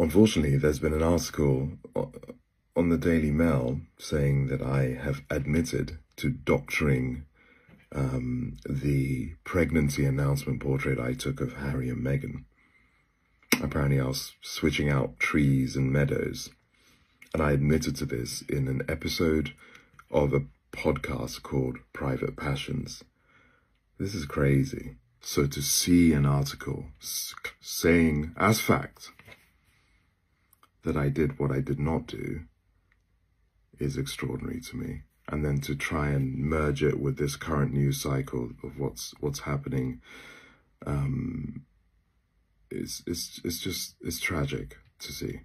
Unfortunately, there's been an article on the Daily Mail saying that I have admitted to doctoring um, the pregnancy announcement portrait I took of Harry and Meghan. Apparently, I was switching out trees and meadows, and I admitted to this in an episode of a podcast called Private Passions. This is crazy. So to see an article saying as fact that I did what I did not do is extraordinary to me. And then to try and merge it with this current news cycle of what's what's happening, um, it's it's it's just it's tragic to see.